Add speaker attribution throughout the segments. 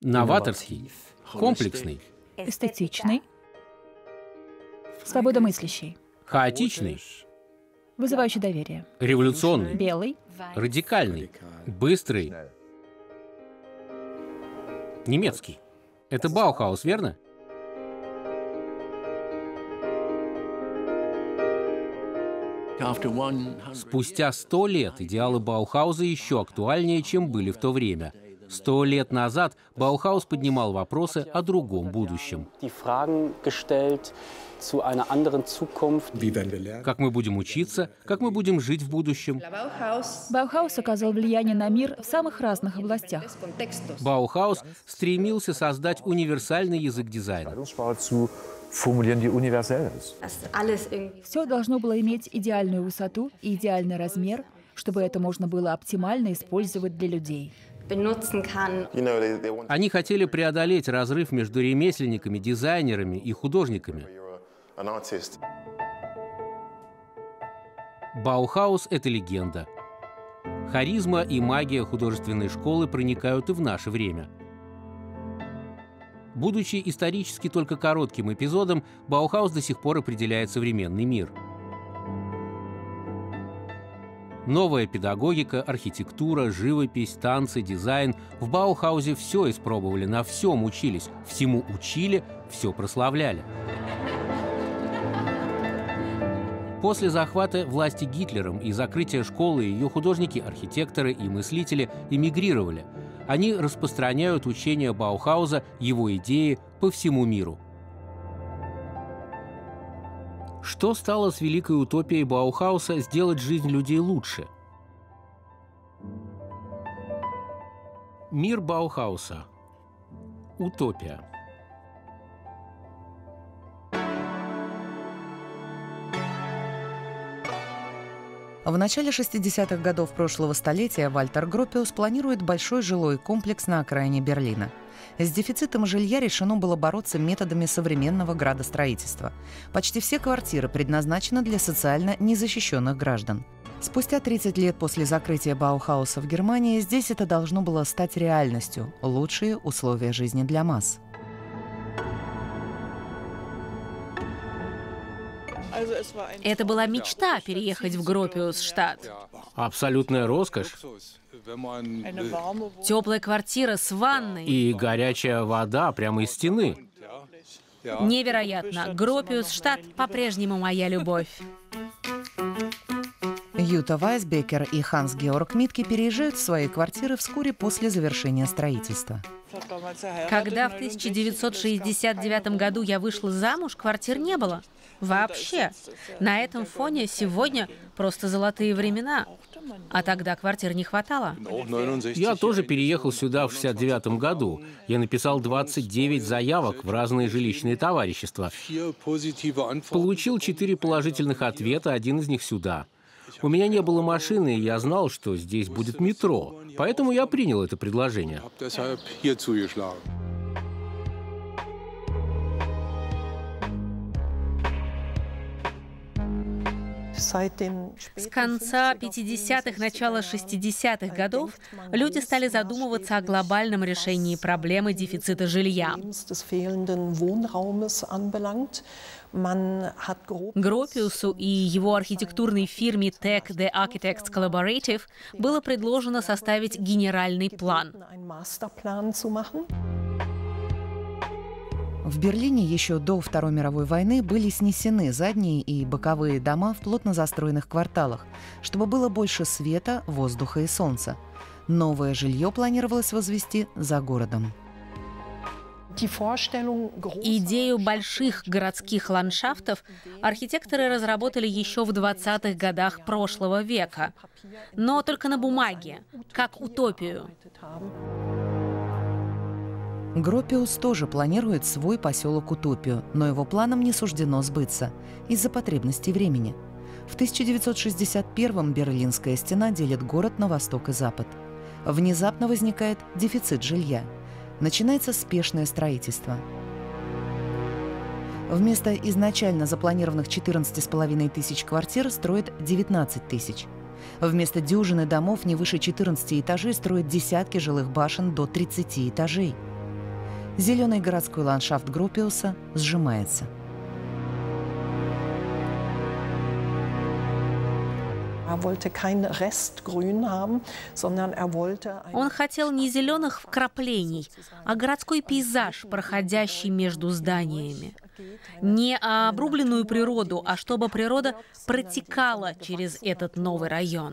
Speaker 1: Новаторский, комплексный,
Speaker 2: эстетичный, свободомыслящий,
Speaker 1: хаотичный,
Speaker 2: вызывающий доверие,
Speaker 1: революционный,
Speaker 2: белый,
Speaker 1: радикальный, быстрый, немецкий. Это Баухаус, верно? Спустя сто лет идеалы Баухауза еще актуальнее, чем были в то время. Сто лет назад Баухаус поднимал вопросы о другом будущем. Как мы будем учиться, как мы будем жить в будущем.
Speaker 2: Баухаус оказал влияние на мир в самых разных областях.
Speaker 1: Баухаус стремился создать универсальный язык дизайна.
Speaker 2: Все должно было иметь идеальную высоту и идеальный размер, чтобы это можно было оптимально использовать для людей.
Speaker 1: Они хотели преодолеть разрыв между ремесленниками, дизайнерами и художниками. Баухаус — это легенда. Харизма и магия художественной школы проникают и в наше время. Будучи исторически только коротким эпизодом, Баухаус до сих пор определяет современный мир — Новая педагогика, архитектура, живопись, танцы, дизайн. В Баухаузе все испробовали, на всем учились, всему учили, все прославляли. После захвата власти Гитлером и закрытия школы ее художники, архитекторы и мыслители эмигрировали. Они распространяют учение Баухауза, его идеи по всему миру – что стало с великой утопией Баухауса сделать жизнь людей лучше? Мир Баухауса. Утопия.
Speaker 3: В начале 60-х годов прошлого столетия Вальтер Гропиус планирует большой жилой комплекс на окраине Берлина – с дефицитом жилья решено было бороться методами современного градостроительства. Почти все квартиры предназначены для социально незащищенных граждан. Спустя 30 лет после закрытия Баухауса в Германии здесь это должно было стать реальностью – лучшие условия жизни для масс.
Speaker 4: Это была мечта переехать в Гропиус-штат.
Speaker 1: Абсолютная роскошь.
Speaker 4: Теплая квартира с ванной.
Speaker 1: И горячая вода прямо из стены.
Speaker 4: Невероятно. Гропиус штат по-прежнему моя любовь.
Speaker 3: Юта Вайсбекер и Ханс Георг Митки переезжают в свои квартиры вскоре после завершения строительства.
Speaker 4: Когда в 1969 году я вышла замуж, квартир не было. Вообще. На этом фоне сегодня просто золотые времена. А тогда квартир не хватало.
Speaker 1: Я тоже переехал сюда в 69 году. Я написал 29 заявок в разные жилищные товарищества. Получил 4 положительных ответа, один из них сюда. У меня не было машины, и я знал, что здесь будет метро. Поэтому я принял это предложение.
Speaker 4: С конца 50-х, начала 60-х годов люди стали задумываться о глобальном решении проблемы дефицита жилья. Гропиусу и его архитектурной фирме Tech The Architects Collaborative было предложено составить генеральный план.
Speaker 3: В Берлине еще до Второй мировой войны были снесены задние и боковые дома в плотно застроенных кварталах, чтобы было больше света, воздуха и солнца. Новое жилье планировалось возвести за городом.
Speaker 4: Идею больших городских ландшафтов архитекторы разработали еще в 20-х годах прошлого века, но только на бумаге, как утопию.
Speaker 3: Гропиус тоже планирует свой поселок Утопию, но его планам не суждено сбыться из-за потребностей времени. В 1961-м Берлинская стена делит город на восток и запад. Внезапно возникает дефицит жилья. Начинается спешное строительство. Вместо изначально запланированных 14,5 тысяч квартир строят 19 тысяч. Вместо дюжины домов не выше 14 этажей строят десятки жилых башен до 30 этажей – Зеленый городской ландшафт Группиуса сжимается.
Speaker 4: Er Он хотел не зеленых вкраплений, а городской пейзаж, проходящий между зданиями. Не обрубленную природу, а чтобы природа протекала через этот новый район.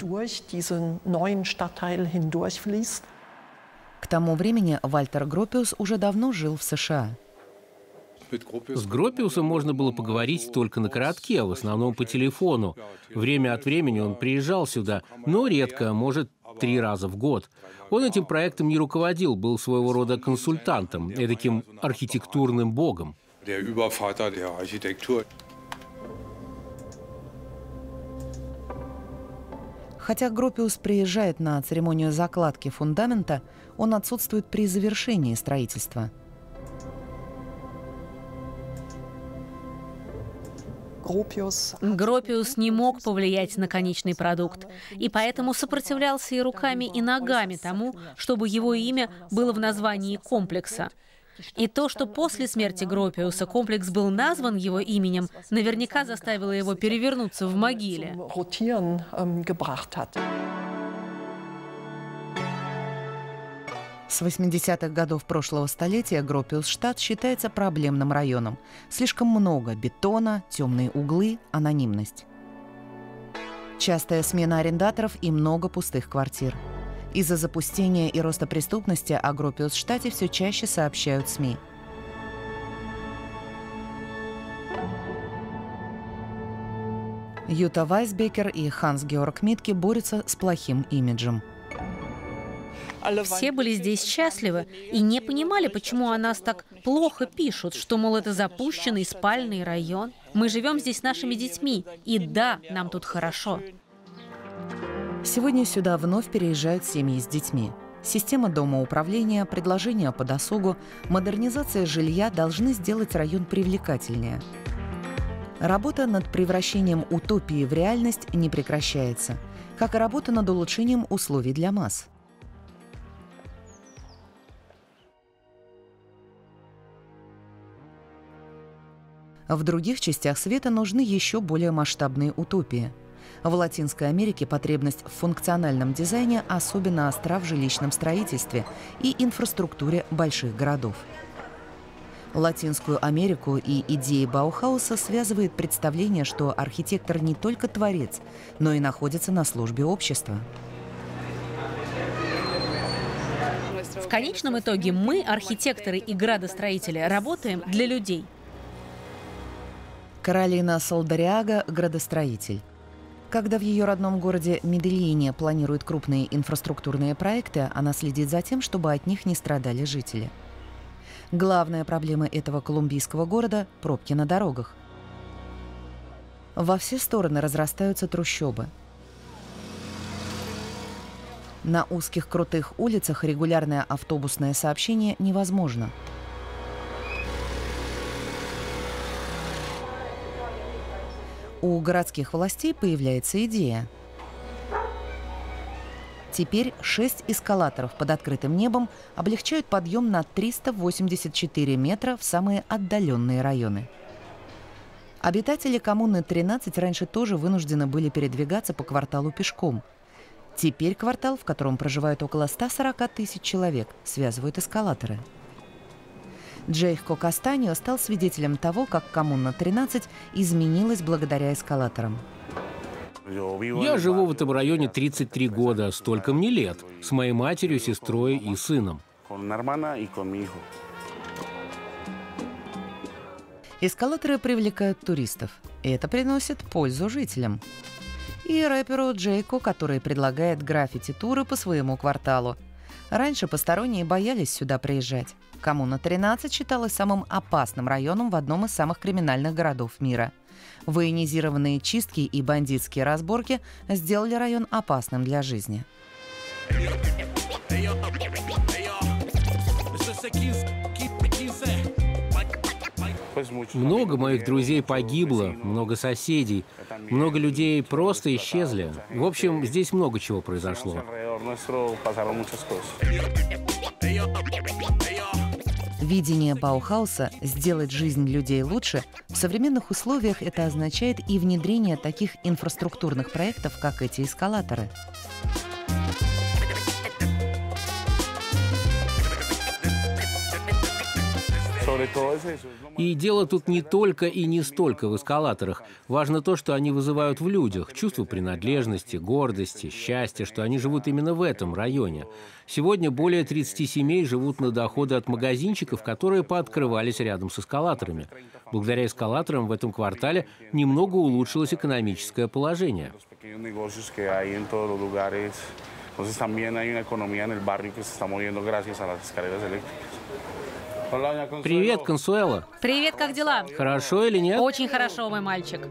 Speaker 3: К тому времени Вальтер Гропиус уже давно жил в США.
Speaker 1: С Гропиусом можно было поговорить только на коротке, в основном по телефону. Время от времени он приезжал сюда, но редко, может, три раза в год. Он этим проектом не руководил, был своего рода консультантом, таким архитектурным богом.
Speaker 3: Хотя Гропиус приезжает на церемонию закладки фундамента, он отсутствует при завершении строительства –
Speaker 4: Гропиус не мог повлиять на конечный продукт, и поэтому сопротивлялся и руками, и ногами тому, чтобы его имя было в названии комплекса. И то, что после смерти Гропиуса комплекс был назван его именем, наверняка заставило его перевернуться в могиле.
Speaker 3: С 80-х годов прошлого столетия Гропиус-штат считается проблемным районом. Слишком много бетона, темные углы, анонимность. Частая смена арендаторов и много пустых квартир. Из-за запустения и роста преступности о Гропиус-штате все чаще сообщают СМИ. Юта Вайсбекер и Ханс Георг Митке борются с плохим имиджем –
Speaker 4: все были здесь счастливы и не понимали, почему о нас так плохо пишут, что, мол, это запущенный спальный район. Мы живем здесь с нашими детьми, и да, нам тут хорошо.
Speaker 3: Сегодня сюда вновь переезжают семьи с детьми. Система дома управления, предложения по досугу, модернизация жилья должны сделать район привлекательнее. Работа над превращением утопии в реальность не прекращается, как и работа над улучшением условий для масс. В других частях света нужны еще более масштабные утопии. В Латинской Америке потребность в функциональном дизайне особенно остра в жилищном строительстве и инфраструктуре больших городов. Латинскую Америку и идеи Баухауса связывает представление, что архитектор не только творец, но и находится на службе общества.
Speaker 4: В конечном итоге мы, архитекторы и градостроители, работаем для людей –
Speaker 3: Каролина Солдариага – градостроитель. Когда в ее родном городе Медельине планируют крупные инфраструктурные проекты, она следит за тем, чтобы от них не страдали жители. Главная проблема этого колумбийского города – пробки на дорогах. Во все стороны разрастаются трущобы. На узких крутых улицах регулярное автобусное сообщение невозможно – у городских властей появляется идея. Теперь шесть эскалаторов под открытым небом облегчают подъем на 384 метра в самые отдаленные районы. Обитатели коммуны 13 раньше тоже вынуждены были передвигаться по кварталу пешком. Теперь квартал, в котором проживают около 140 тысяч человек, связывают эскалаторы – Джейхко Кастанио стал свидетелем того, как коммуна 13 изменилась благодаря эскалаторам.
Speaker 1: Я живу в этом районе 33 года, столько мне лет, с моей матерью, сестрой и сыном.
Speaker 3: Эскалаторы привлекают туристов, и это приносит пользу жителям. И рэперу Джейку, который предлагает граффити-туры по своему кварталу. Раньше посторонние боялись сюда приезжать. Коммуна 13 считалась самым опасным районом в одном из самых криминальных городов мира. Военизированные чистки и бандитские разборки сделали район опасным для жизни.
Speaker 1: Много моих друзей погибло, много соседей, много людей просто исчезли. В общем, здесь много чего произошло.
Speaker 3: Видение Баухауса «сделать жизнь людей лучше» в современных условиях это означает и внедрение таких инфраструктурных проектов, как эти эскалаторы.
Speaker 1: И дело тут не только и не столько в эскалаторах. Важно то, что они вызывают в людях. Чувство принадлежности, гордости, счастья, что они живут именно в этом районе. Сегодня более 30 семей живут на доходы от магазинчиков, которые пооткрывались рядом с эскалаторами. Благодаря эскалаторам в этом квартале немного улучшилось экономическое положение. Entonces también hay una economía en el barrio que se está moviendo gracias a las escaleras eléctricas. Привет, Консуэла.
Speaker 4: Привет, как дела?
Speaker 1: Хорошо или нет?
Speaker 4: Очень хорошо, мой мальчик.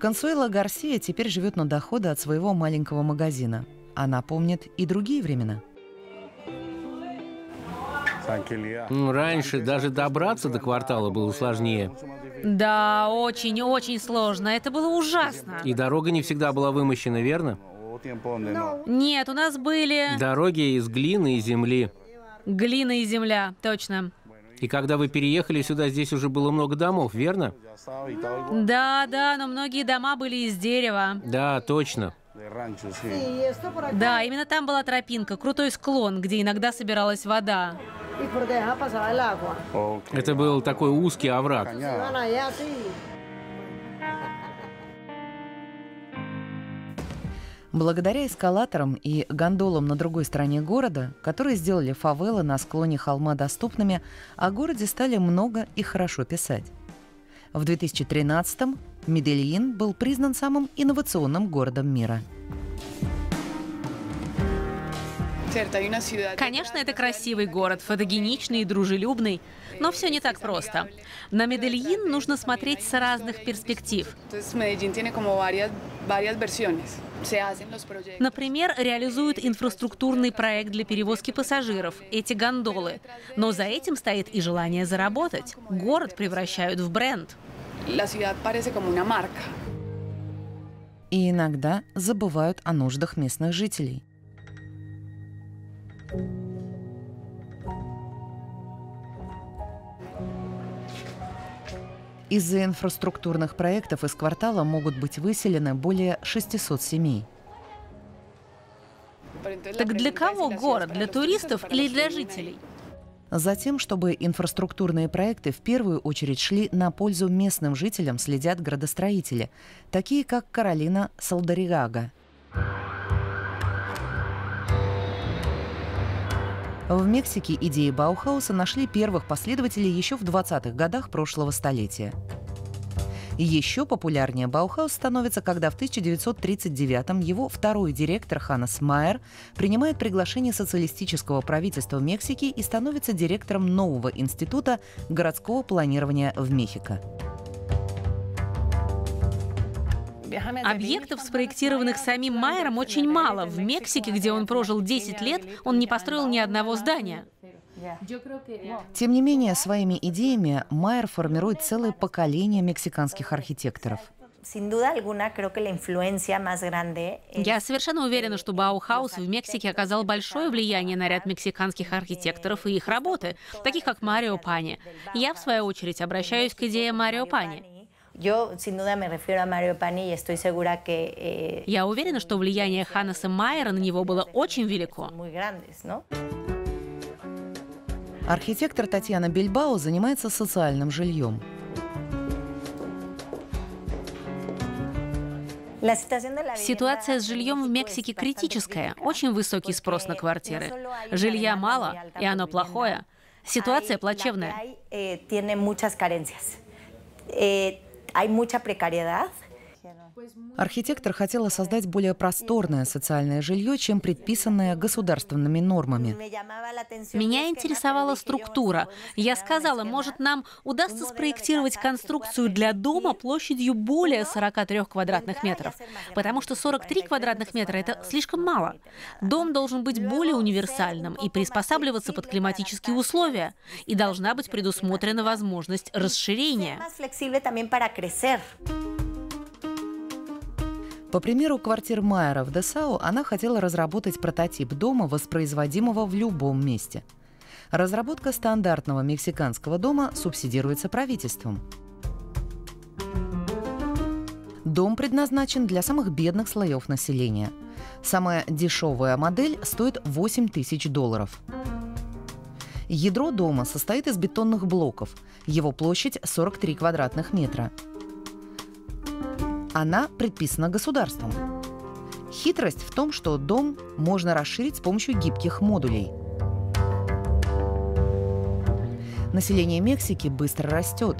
Speaker 3: Консуэла Гарсия теперь живет на доходы от своего маленького магазина. Она помнит и другие времена.
Speaker 1: Раньше даже добраться до квартала было сложнее.
Speaker 4: Да, очень-очень сложно. Это было ужасно.
Speaker 1: И дорога не всегда была вымощена, верно?
Speaker 4: Нет, у нас были...
Speaker 1: Дороги из глины и земли.
Speaker 4: Глина и земля, точно.
Speaker 1: И когда вы переехали сюда, здесь уже было много домов, верно?
Speaker 4: Да, да, но многие дома были из дерева.
Speaker 1: Да, точно.
Speaker 4: Да, именно там была тропинка, крутой склон, где иногда собиралась вода.
Speaker 1: Это был такой узкий овраг.
Speaker 3: Благодаря эскалаторам и гондолам на другой стороне города, которые сделали фавелы на склоне холма доступными, о городе стали много и хорошо писать. В 2013-м Медельин был признан самым инновационным городом мира –
Speaker 4: Конечно, это красивый город, фотогеничный и дружелюбный, но все не так просто. На Медельин нужно смотреть с разных перспектив. Например, реализуют инфраструктурный проект для перевозки пассажиров, эти гондолы. Но за этим стоит и желание заработать. Город превращают в бренд.
Speaker 3: И иногда забывают о нуждах местных жителей. Из-за инфраструктурных проектов из квартала могут быть выселены более 600 семей.
Speaker 4: Так для кого город? Для туристов или для жителей?
Speaker 3: Затем, чтобы инфраструктурные проекты в первую очередь шли на пользу местным жителям, следят градостроители, такие как Каролина Салдарриага. В Мексике идеи Баухауса нашли первых последователей еще в 20-х годах прошлого столетия. Еще популярнее Баухаус становится, когда в 1939-м его второй директор Ханнес Майер принимает приглашение социалистического правительства Мексики и становится директором нового института городского планирования в Мехико.
Speaker 4: Объектов, спроектированных самим Майером, очень мало. В Мексике, где он прожил 10 лет, он не построил ни одного здания.
Speaker 3: Тем не менее, своими идеями Майер формирует целое поколение мексиканских архитекторов. Я
Speaker 4: совершенно уверена, что Баухаус в Мексике оказал большое влияние на ряд мексиканских архитекторов и их работы, таких как Марио Пани. Я, в свою очередь, обращаюсь к идее Марио Пани.
Speaker 5: Yo, sin duda, me refiero a Mario Pani y estoy segura que...
Speaker 4: Eh, Я уверена, что влияние Ханнеса Майера на него было очень велико.
Speaker 3: Архитектор Татьяна Бильбао занимается социальным жильем.
Speaker 4: Ситуация с жильем в Мексике критическая. Очень высокий спрос на квартиры. Жилья мало, и оно плохое. Ситуация плачевная.
Speaker 5: Hay mucha precariedad
Speaker 3: Архитектор хотела создать более просторное социальное жилье, чем предписанное государственными нормами.
Speaker 4: Меня интересовала структура. Я сказала, может, нам удастся спроектировать конструкцию для дома площадью более 43 квадратных метров, потому что 43 квадратных метра — это слишком мало. Дом должен быть более универсальным и приспосабливаться под климатические условия, и должна быть предусмотрена возможность расширения.
Speaker 3: По примеру квартир Майера в Десау, она хотела разработать прототип дома, воспроизводимого в любом месте. Разработка стандартного мексиканского дома субсидируется правительством. Дом предназначен для самых бедных слоев населения. Самая дешевая модель стоит 8 тысяч долларов. Ядро дома состоит из бетонных блоков. Его площадь 43 квадратных метра. Она предписана государством. Хитрость в том, что дом можно расширить с помощью гибких модулей. Население Мексики быстро растет.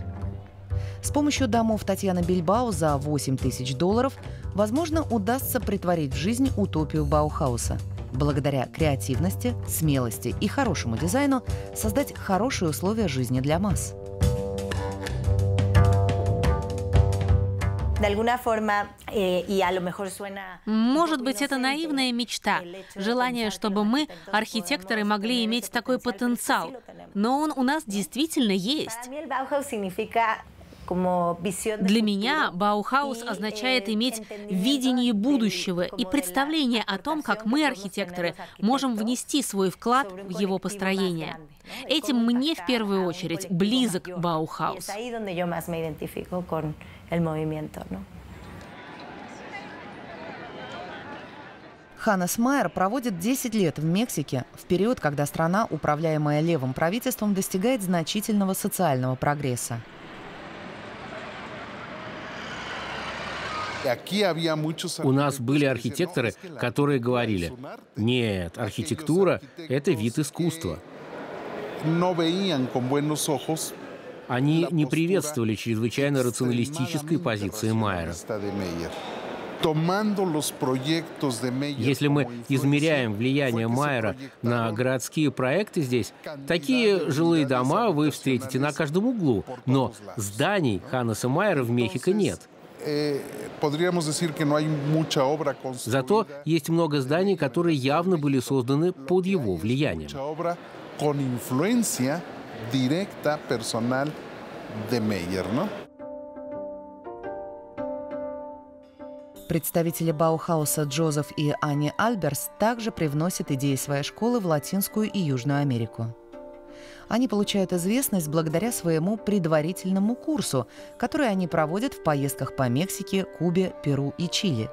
Speaker 3: С помощью домов Татьяны Бильбао за 8 тысяч долларов, возможно, удастся притворить в жизнь утопию Баухауса. Благодаря креативности, смелости и хорошему дизайну создать хорошие условия жизни для масс.
Speaker 4: Может быть, это наивная мечта, желание, чтобы мы, архитекторы, могли иметь такой потенциал. Но он у нас действительно есть. Для меня Баухаус означает иметь видение будущего и представление о том, как мы, архитекторы, можем внести свой вклад в его построение. Этим мне в первую очередь близок Баухаус.
Speaker 3: Ханнес Майер проводит 10 лет в Мексике, в период, когда страна, управляемая левым правительством, достигает значительного социального прогресса.
Speaker 1: У нас были архитекторы, которые говорили, нет, архитектура – это вид искусства. Они не приветствовали чрезвычайно рационалистической позиции Майера. Если мы измеряем влияние Майера на городские проекты здесь, такие жилые дома вы встретите на каждом углу, но зданий Ханнеса Майера в Мехико нет. Э, Зато есть много зданий, которые явно были созданы под его влиянием.
Speaker 3: Представители Баухауса Джозеф и Ани Альберс также привносят идеи своей школы в Латинскую и Южную Америку. Они получают известность благодаря своему предварительному курсу, который они проводят в поездках по Мексике, Кубе, Перу и Чили.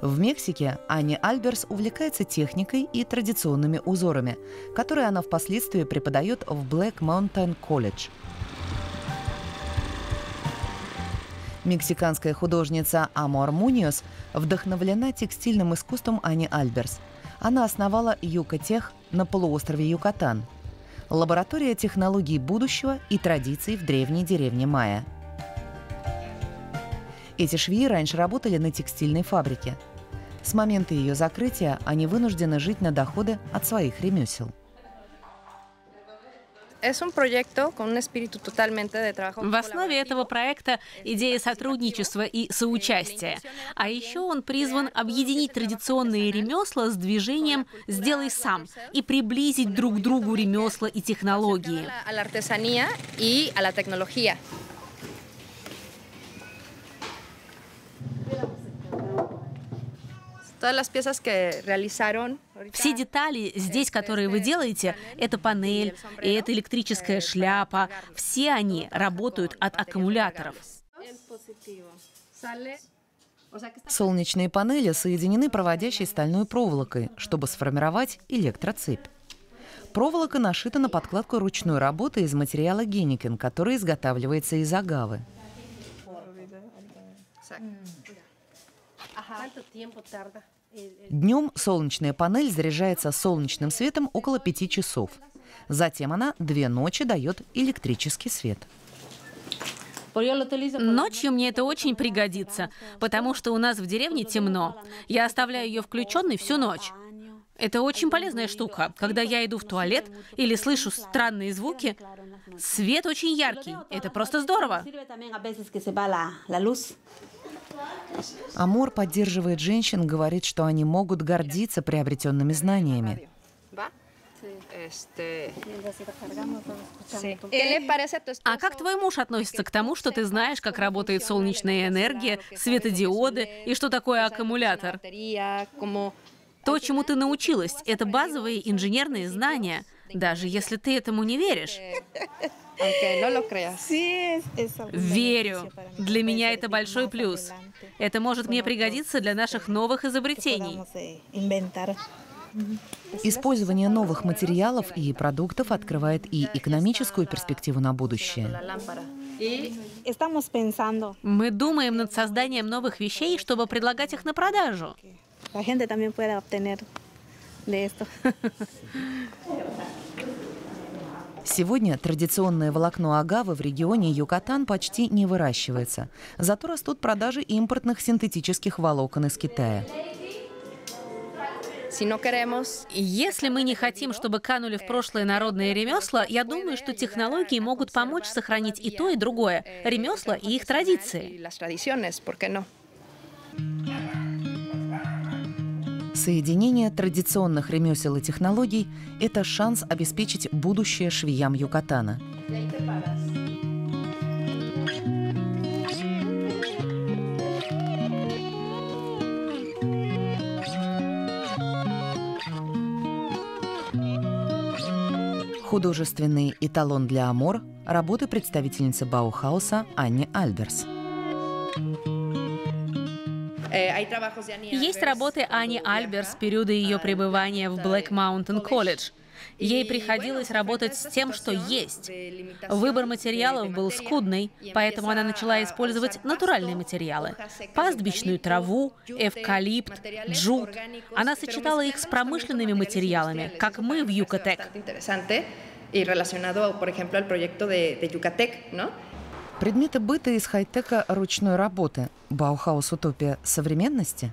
Speaker 3: В Мексике Ани Альберс увлекается техникой и традиционными узорами, которые она впоследствии преподает в Black Mountain College. Мексиканская художница Амор Муниос вдохновлена текстильным искусством Ани Альберс. Она основала Юкотех на полуострове Юкатан – лаборатория технологий будущего и традиций в древней деревне Майя. Эти швеи раньше работали на текстильной фабрике. С момента ее закрытия они вынуждены жить на доходы от своих ремесел.
Speaker 4: В основе этого проекта идея сотрудничества и соучастия. А еще он призван объединить традиционные ремесла с движением «сделай сам» и приблизить друг к другу ремесла и технологии. Все детали здесь, которые вы делаете, это панель, и это электрическая шляпа, все они работают от аккумуляторов.
Speaker 3: Солнечные панели соединены проводящей стальной проволокой, чтобы сформировать электроцепь. Проволока нашита на подкладку ручной работы из материала геникен, который изготавливается из агавы. Днем солнечная панель заряжается солнечным светом около пяти часов. Затем она две ночи дает электрический свет.
Speaker 4: Ночью мне это очень пригодится, потому что у нас в деревне темно. Я оставляю ее включенной всю ночь. Это очень полезная штука. Когда я иду в туалет или слышу странные звуки, свет очень яркий. Это просто здорово.
Speaker 3: Амор поддерживает женщин, говорит, что они могут гордиться приобретенными знаниями.
Speaker 4: А как твой муж относится к тому, что ты знаешь, как работает солнечная энергия, светодиоды и что такое аккумулятор? То, чему ты научилась, это базовые инженерные знания. Даже если ты этому не веришь. Верю. Для меня это большой плюс. Это может мне пригодиться для наших новых изобретений.
Speaker 3: Использование новых материалов и продуктов открывает и экономическую перспективу на будущее.
Speaker 4: Мы думаем над созданием новых вещей, чтобы предлагать их на продажу.
Speaker 3: Сегодня традиционное волокно агавы в регионе Юкатан почти не выращивается. Зато растут продажи импортных синтетических волокон из Китая.
Speaker 4: Если мы не хотим, чтобы канули в прошлое народные ремесла, я думаю, что технологии могут помочь сохранить и то, и другое – ремесла и их традиции.
Speaker 3: Соединение традиционных ремесел и технологий – это шанс обеспечить будущее швеям Юкатана. Художественный эталон для Амор – работы представительницы Баухауса Анни Альберс.
Speaker 4: Есть работы Анни Альберс с периода ее пребывания в Black Mountain College. Ей приходилось работать с тем, что есть. Выбор материалов был скудный, поэтому она начала использовать натуральные материалы. Пастбищную траву, эвкалипт, джут. Она сочетала их с промышленными материалами, как мы в Юкатек.
Speaker 3: Предметы быта из хай-тека ручной работы. Баухаус утопия современности?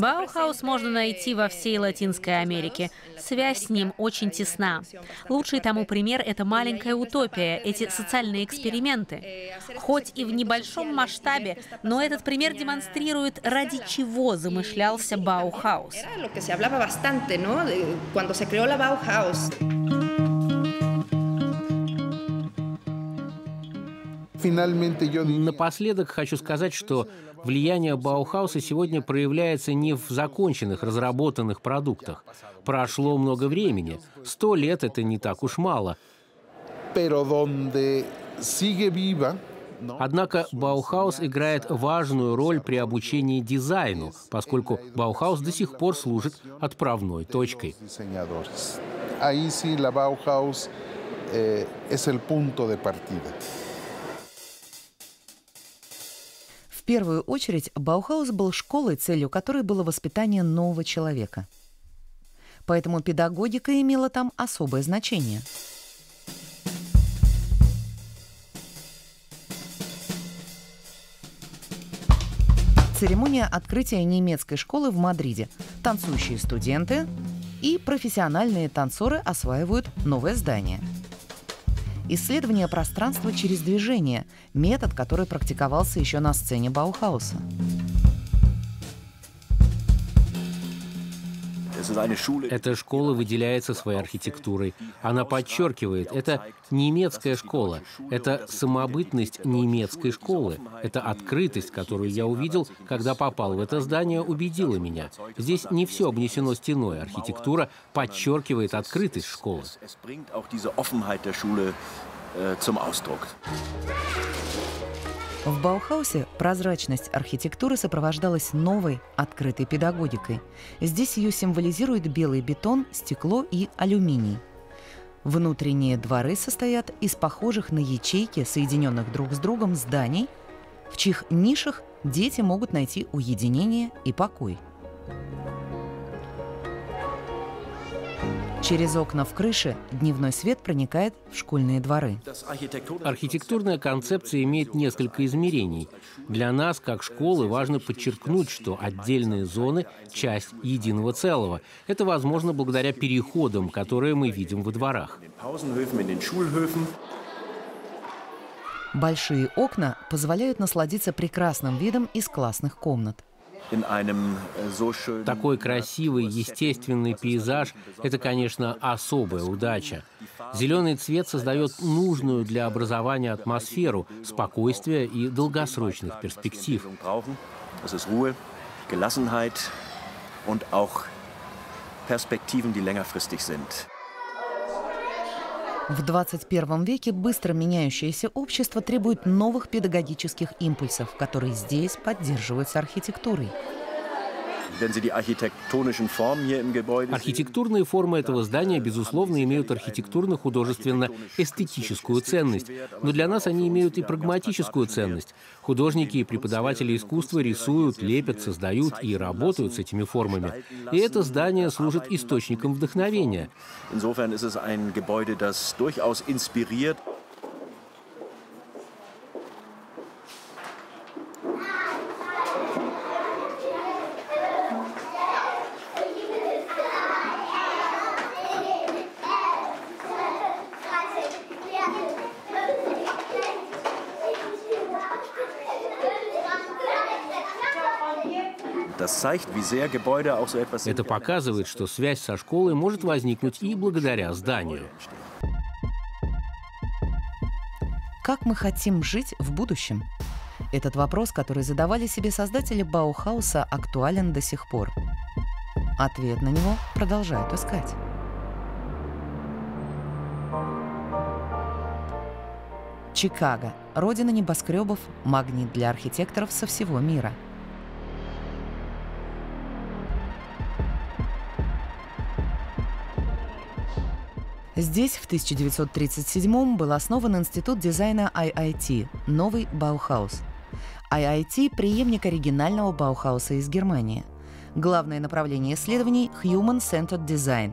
Speaker 4: Баухаус можно найти во всей Латинской Америке. Связь с ним очень тесна. Лучший тому пример — это маленькая утопия, эти социальные эксперименты. Хоть и в небольшом масштабе, но этот пример демонстрирует, ради чего замышлялся Баухаус.
Speaker 1: Напоследок хочу сказать, что влияние Баухауса сегодня проявляется не в законченных, разработанных продуктах. Прошло много времени. Сто лет — это не так уж мало. Однако Баухаус играет важную роль при обучении дизайну, поскольку Баухаус до сих пор служит отправной точкой. Ahí sí la Bauhaus eh, es el punto de partida.
Speaker 3: Первую очередь Баухаус был школой, целью которой было воспитание нового человека. Поэтому педагогика имела там особое значение. Церемония открытия немецкой школы в Мадриде. Танцующие студенты и профессиональные танцоры осваивают новое здание – Исследование пространства через движение – метод, который практиковался еще на сцене Баухауса.
Speaker 1: Эта школа выделяется своей архитектурой. Она подчеркивает, это немецкая школа, это самобытность немецкой школы, это открытость, которую я увидел, когда попал в это здание, убедила меня. Здесь не все обнесено стеной, архитектура подчеркивает открытость школы.
Speaker 3: В Баухаусе прозрачность архитектуры сопровождалась новой, открытой педагогикой. Здесь ее символизирует белый бетон, стекло и алюминий. Внутренние дворы состоят из похожих на ячейки, соединенных друг с другом зданий, в чьих нишах дети могут найти уединение и покой. Через окна в крыше дневной свет проникает в школьные дворы.
Speaker 1: Архитектурная концепция имеет несколько измерений. Для нас, как школы, важно подчеркнуть, что отдельные зоны – часть единого целого. Это возможно благодаря переходам, которые мы видим во дворах.
Speaker 3: Большие окна позволяют насладиться прекрасным видом из классных комнат.
Speaker 1: Э, Такой красивый, естественный пейзаж – это, конечно, особая удача. Зеленый цвет создает нужную для образования атмосферу, спокойствия и долгосрочных перспектив.
Speaker 6: Perspektiven, die längerfristig sind.
Speaker 3: В 21 веке быстро меняющееся общество требует новых педагогических импульсов, которые здесь поддерживаются архитектурой.
Speaker 1: Архитектурные формы этого здания, безусловно, имеют архитектурно-художественно-эстетическую ценность, но для нас они имеют и прагматическую ценность. Художники и преподаватели искусства рисуют, лепят, создают и работают с этими формами. И это здание служит источником вдохновения. Это показывает, что связь со школой может возникнуть и благодаря зданию.
Speaker 3: Как мы хотим жить в будущем? Этот вопрос, который задавали себе создатели Баухауса, актуален до сих пор. Ответ на него продолжают искать. Чикаго – родина небоскребов, магнит для архитекторов со всего мира – Здесь в 1937 был основан Институт дизайна IIT, новый Баухаус. IIT – преемник оригинального Баухауса из Германии. Главное направление исследований – Human Centered Design.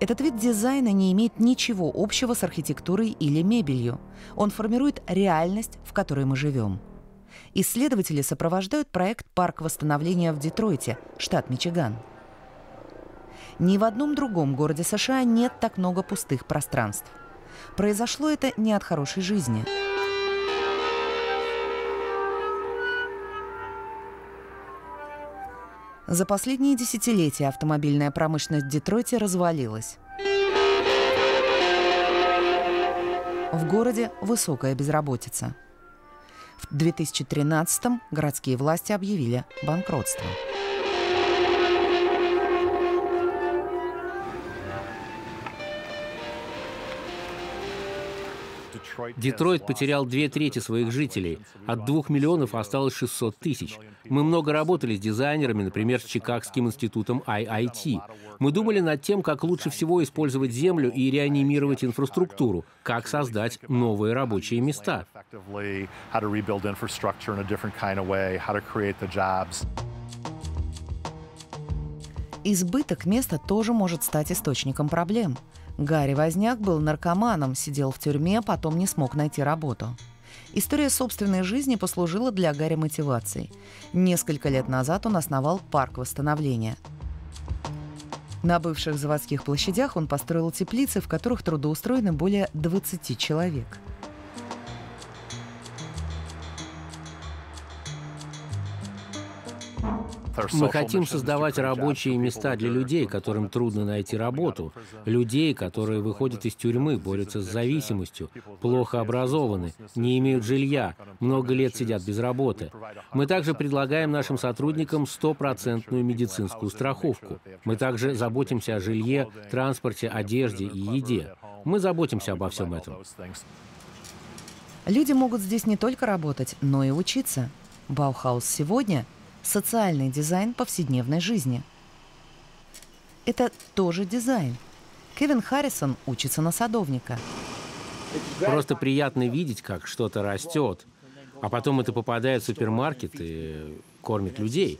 Speaker 3: Этот вид дизайна не имеет ничего общего с архитектурой или мебелью. Он формирует реальность, в которой мы живем. Исследователи сопровождают проект «Парк восстановления» в Детройте, штат Мичиган – ни в одном другом городе США нет так много пустых пространств. Произошло это не от хорошей жизни. За последние десятилетия автомобильная промышленность в Детройте развалилась. В городе высокая безработица. В 2013-м городские власти объявили банкротство.
Speaker 1: Детройт потерял две трети своих жителей. От двух миллионов осталось 600 тысяч. Мы много работали с дизайнерами, например, с Чикагским институтом IIT. Мы думали над тем, как лучше всего использовать землю и реанимировать инфраструктуру, как создать новые рабочие места.
Speaker 3: Избыток места тоже может стать источником проблем. Гарри Возняк был наркоманом, сидел в тюрьме, потом не смог найти работу. История собственной жизни послужила для Гарри мотивацией. Несколько лет назад он основал парк восстановления. На бывших заводских площадях он построил теплицы, в которых трудоустроены более 20 человек –
Speaker 1: Мы хотим создавать рабочие места для людей, которым трудно найти работу, людей, которые выходят из тюрьмы, борются с зависимостью, плохо образованы, не имеют жилья, много лет сидят без работы. Мы также предлагаем нашим сотрудникам стопроцентную медицинскую страховку. Мы также заботимся о жилье, транспорте, одежде и еде. Мы заботимся обо всем этом.
Speaker 3: Люди могут здесь не только работать, но и учиться. Баухаус сегодня социальный дизайн повседневной жизни. Это тоже дизайн. Кевин Харрисон учится на садовника.
Speaker 1: Просто приятно видеть, как что-то растет, а потом это попадает в супермаркет и кормит людей.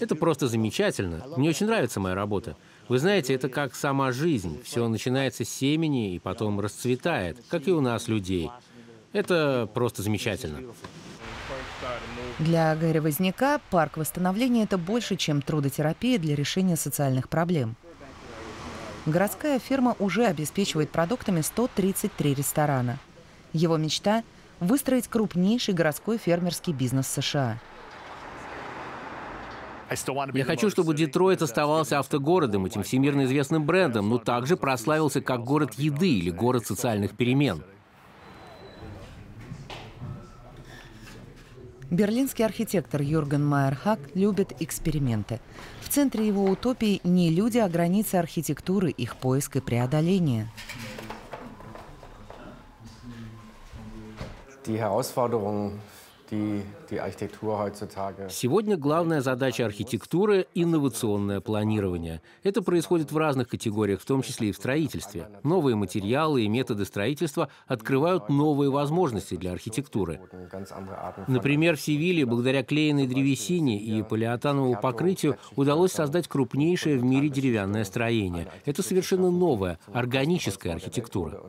Speaker 1: Это просто замечательно. Мне очень нравится моя работа. Вы знаете, это как сама жизнь. Все начинается с семени и потом расцветает, как и у нас, людей. Это просто замечательно.
Speaker 3: Для Гэри Возняка парк восстановления – это больше, чем трудотерапия для решения социальных проблем. Городская ферма уже обеспечивает продуктами 133 ресторана. Его мечта – выстроить крупнейший городской фермерский бизнес США.
Speaker 1: Я хочу, чтобы Детройт оставался автогородом, этим всемирно известным брендом, но также прославился как город еды или город социальных перемен –
Speaker 3: Берлинский архитектор Юрген Майерхак любит эксперименты. В центре его утопии не люди, а границы архитектуры, их поиск и преодоление.
Speaker 7: Die Herausforderung
Speaker 1: Сегодня главная задача архитектуры – инновационное планирование. Это происходит в разных категориях, в том числе и в строительстве. Новые материалы и методы строительства открывают новые возможности для архитектуры. Например, в Севиле благодаря клеенной древесине и полиотановому покрытию удалось создать крупнейшее в мире деревянное строение. Это совершенно новая, органическая архитектура.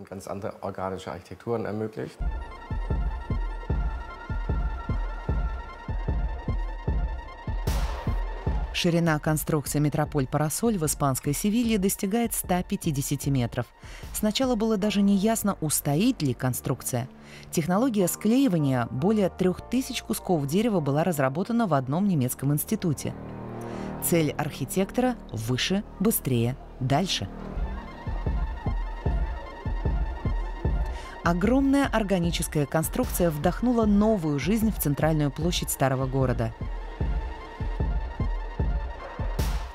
Speaker 3: Ширина конструкции «Метрополь-Парасоль» в испанской Севилье достигает 150 метров. Сначала было даже не ясно, устоит ли конструкция. Технология склеивания более 3000 кусков дерева была разработана в одном немецком институте. Цель архитектора – выше, быстрее, дальше. Огромная органическая конструкция вдохнула новую жизнь в центральную площадь старого города –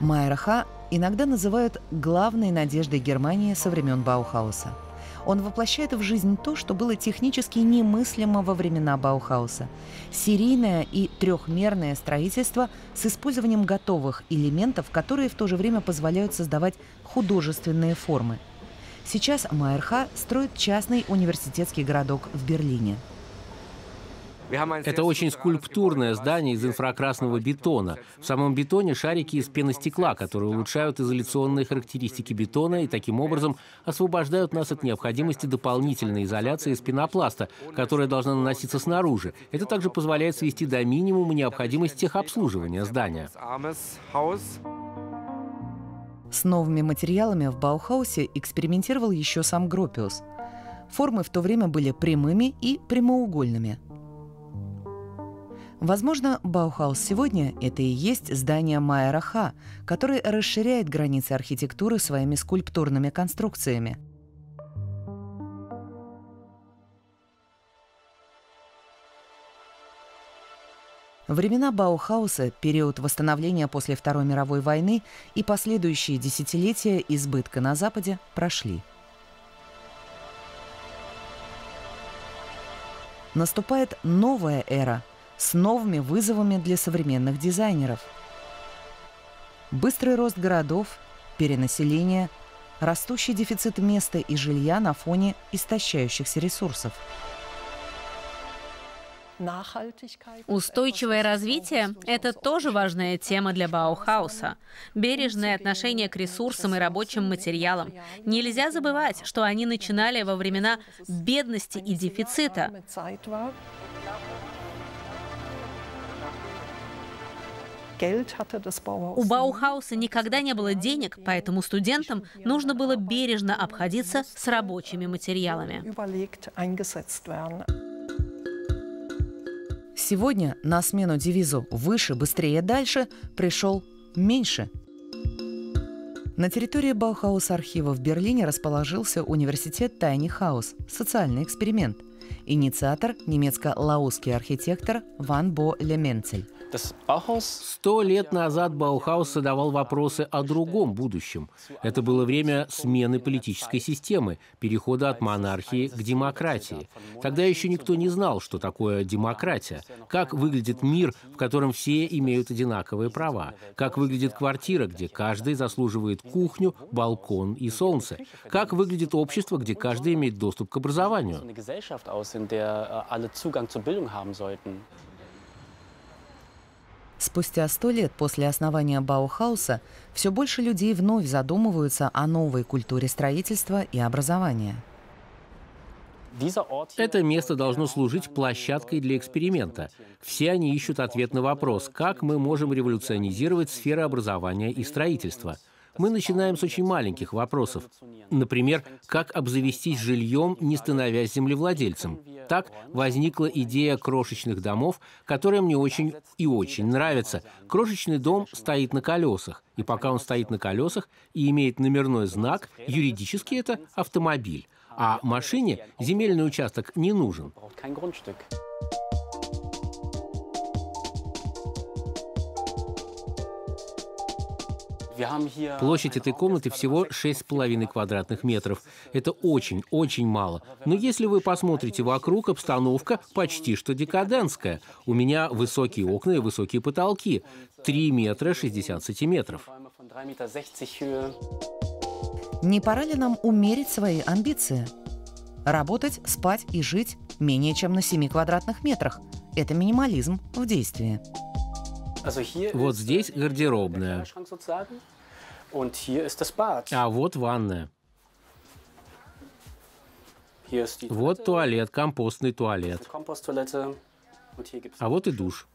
Speaker 3: Майраха иногда называют главной надеждой Германии со времен Баухауса. Он воплощает в жизнь то, что было технически немыслимо во времена Баухауса. Серийное и трехмерное строительство с использованием готовых элементов, которые в то же время позволяют создавать художественные формы. Сейчас Майерха строит частный университетский городок в Берлине –
Speaker 1: это очень скульптурное здание из инфракрасного бетона. В самом бетоне шарики из пеностекла, которые улучшают изоляционные характеристики бетона и таким образом освобождают нас от необходимости дополнительной изоляции из пенопласта, которая должна наноситься снаружи. Это также позволяет свести до минимума необходимость техобслуживания здания.
Speaker 3: С новыми материалами в Баухаусе экспериментировал еще сам Гропиус. Формы в то время были прямыми и прямоугольными – Возможно, Баухаус сегодня – это и есть здание Майера Ха, который расширяет границы архитектуры своими скульптурными конструкциями. Времена Баухауса, период восстановления после Второй мировой войны и последующие десятилетия избытка на Западе прошли. Наступает новая эра – с новыми вызовами для современных дизайнеров. Быстрый рост городов, перенаселение, растущий дефицит места и жилья на фоне истощающихся ресурсов.
Speaker 4: Устойчивое развитие – это тоже важная тема для Баухауса. Бережное отношение к ресурсам и рабочим материалам. Нельзя забывать, что они начинали во времена бедности и дефицита. У Баухауса никогда не было денег, поэтому студентам нужно было бережно обходиться с рабочими материалами.
Speaker 3: Сегодня на смену девизу «выше, быстрее, дальше» пришел «меньше». На территории Баухаус-архива в Берлине расположился университет Tiny House – социальный эксперимент. Инициатор – немецко-лаусский архитектор Ван Бо Ле-Менцель.
Speaker 1: Сто лет назад Баухаус задавал вопросы о другом будущем. Это было время смены политической системы, перехода от монархии к демократии. Тогда еще никто не знал, что такое демократия, как выглядит мир, в котором все имеют одинаковые права, как выглядит квартира, где каждый заслуживает кухню, балкон и солнце, как выглядит общество, где каждый имеет доступ к образованию.
Speaker 3: Спустя сто лет после основания Баухауса все больше людей вновь задумываются о новой культуре строительства и образования.
Speaker 1: Это место должно служить площадкой для эксперимента. Все они ищут ответ на вопрос, как мы можем революционизировать сферы образования и строительства – мы начинаем с очень маленьких вопросов. Например, как обзавестись жильем, не становясь землевладельцем. Так возникла идея крошечных домов, которая мне очень и очень нравится. Крошечный дом стоит на колесах, и пока он стоит на колесах и имеет номерной знак, юридически это автомобиль. А машине земельный участок не нужен. Площадь этой комнаты всего 6,5 квадратных метров. Это очень-очень мало. Но если вы посмотрите вокруг, обстановка почти что декадентская. У меня высокие окна и высокие потолки. 3 метра 60 сантиметров.
Speaker 3: Не пора ли нам умерить свои амбиции? Работать, спать и жить менее чем на 7 квадратных метрах. Это минимализм в действии.
Speaker 1: Вот здесь гардеробная. А вот ванная. Вот туалет, компостный туалет. А вот и душ.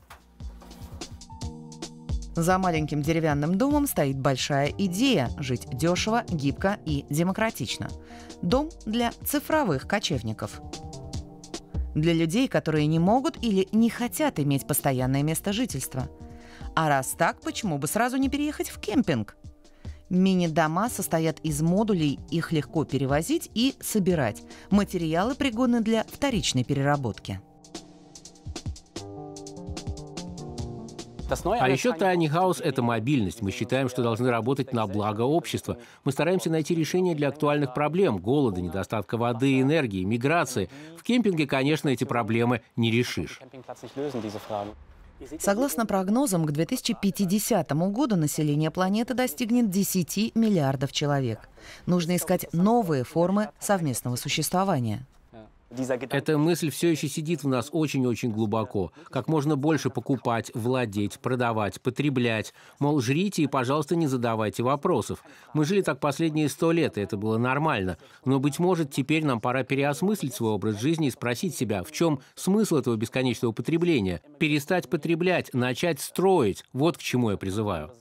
Speaker 3: За маленьким деревянным домом стоит большая идея – жить дешево, гибко и демократично. Дом для цифровых кочевников. Для людей, которые не могут или не хотят иметь постоянное место жительства. А раз так, почему бы сразу не переехать в кемпинг? Мини-дома состоят из модулей, их легко перевозить и собирать. Материалы пригодны для вторичной переработки.
Speaker 1: А еще Tiny House — это мобильность. Мы считаем, что должны работать на благо общества. Мы стараемся найти решения для актуальных проблем — голода, недостатка воды, энергии, миграции. В кемпинге, конечно, эти проблемы не решишь.
Speaker 3: Согласно прогнозам, к 2050 году население планеты достигнет 10 миллиардов человек. Нужно искать новые формы совместного существования.
Speaker 1: Эта мысль все еще сидит в нас очень-очень глубоко. Как можно больше покупать, владеть, продавать, потреблять. Мол, жрите и, пожалуйста, не задавайте вопросов. Мы жили так последние сто лет, и это было нормально. Но, быть может, теперь нам пора переосмыслить свой образ жизни и спросить себя, в чем смысл этого бесконечного потребления? Перестать потреблять, начать строить. Вот к чему я призываю.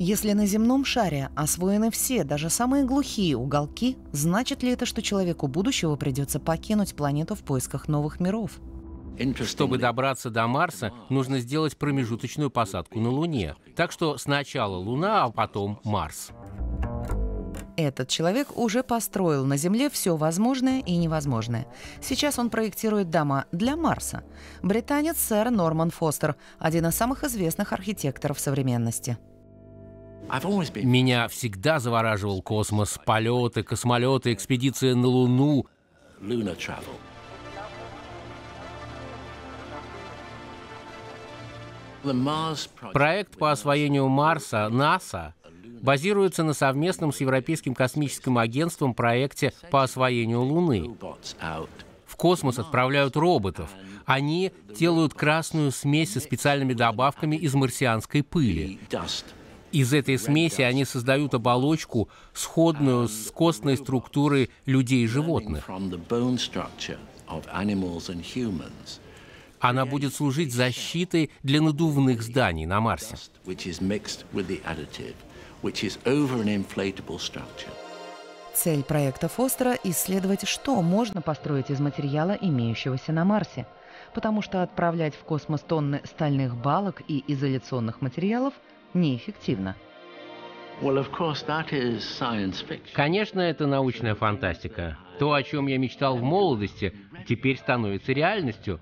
Speaker 3: Если на земном шаре освоены все, даже самые глухие уголки, значит ли это, что человеку будущего придется покинуть планету в поисках новых миров?
Speaker 1: Чтобы добраться до Марса, нужно сделать промежуточную посадку на Луне. Так что сначала Луна, а потом Марс.
Speaker 3: Этот человек уже построил на Земле все возможное и невозможное. Сейчас он проектирует дома для Марса. Британец сэр Норман Фостер, один из самых известных архитекторов современности.
Speaker 1: Меня всегда завораживал космос, полеты, космолеты, экспедиция на Луну. Проект по освоению Марса НАСА базируется на совместном с Европейским космическим агентством проекте по освоению Луны. В космос отправляют роботов. Они делают красную смесь со специальными добавками из марсианской пыли. Из этой смеси они создают оболочку, сходную с костной структурой людей и животных. Она будет служить защитой для надувных зданий на Марсе.
Speaker 3: Цель проекта Фостера – исследовать, что можно построить из материала, имеющегося на Марсе. Потому что отправлять в космос тонны стальных балок и изоляционных материалов – неэффективно.
Speaker 1: Конечно, это научная фантастика. То, о чем я мечтал в молодости, теперь становится реальностью.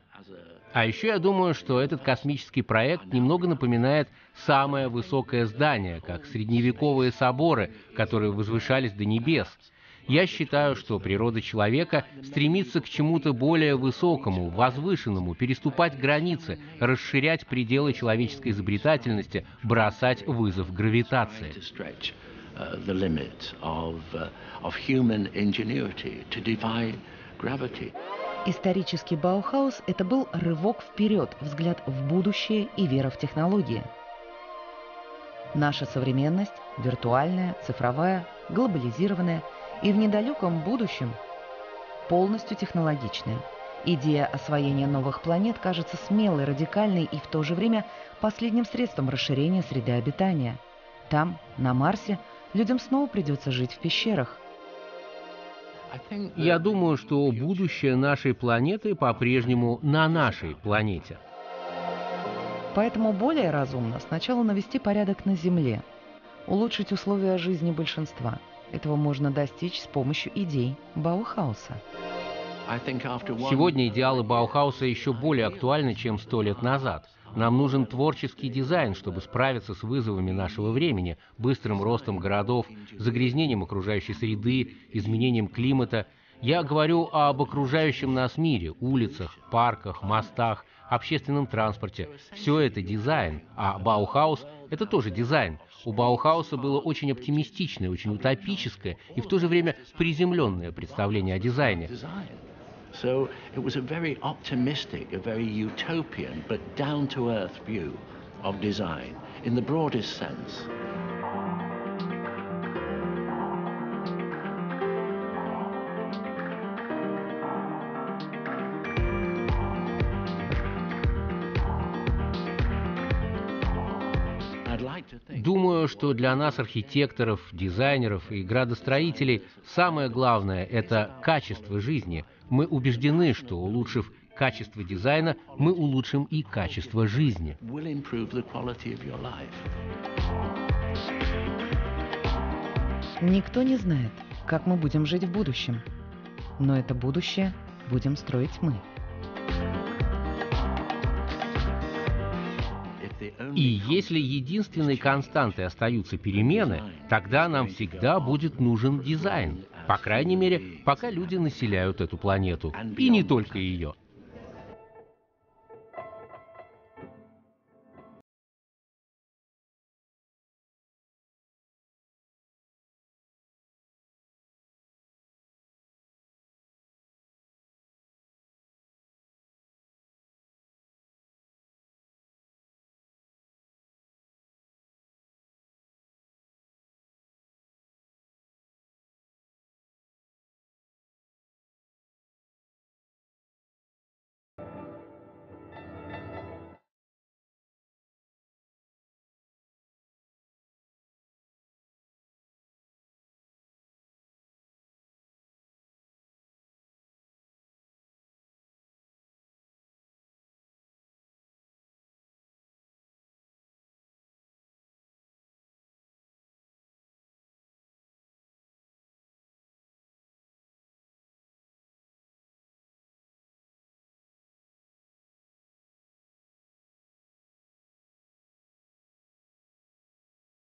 Speaker 1: А еще я думаю, что этот космический проект немного напоминает самое высокое здание, как средневековые соборы, которые возвышались до небес – я считаю, что природа человека стремится к чему-то более высокому, возвышенному, переступать границы, расширять пределы человеческой изобретательности, бросать вызов гравитации.
Speaker 3: Исторический Баухаус – это был рывок вперед, взгляд в будущее и вера в технологии. Наша современность – виртуальная, цифровая, глобализированная – и в недалеком будущем полностью технологичная. Идея освоения новых планет кажется смелой, радикальной и в то же время последним средством расширения среды обитания. Там, на Марсе, людям снова придется жить в пещерах.
Speaker 1: Я думаю, что будущее нашей планеты по-прежнему на нашей планете.
Speaker 3: Поэтому более разумно сначала навести порядок на Земле, улучшить условия жизни большинства – этого можно достичь с помощью идей Баухауса.
Speaker 1: Сегодня идеалы Баухауса еще более актуальны, чем сто лет назад. Нам нужен творческий дизайн, чтобы справиться с вызовами нашего времени, быстрым ростом городов, загрязнением окружающей среды, изменением климата. Я говорю об окружающем нас мире, улицах, парках, мостах, общественном транспорте. Все это дизайн, а Баухаус — это тоже дизайн. У Баухауса было очень оптимистичное, очень утопическое и в то же время приземленное представление о дизайне. So it was a very optimistic, a very utopian, but down to earth view of design in the broadest sense. Что для нас, архитекторов, дизайнеров и градостроителей, самое главное – это качество жизни. Мы убеждены, что, улучшив качество дизайна, мы улучшим и качество жизни.
Speaker 3: Никто не знает, как мы будем жить в будущем. Но это будущее будем строить мы.
Speaker 1: И если единственной константой остаются перемены, тогда нам всегда будет нужен дизайн. По крайней мере, пока люди населяют эту планету. И не только ее.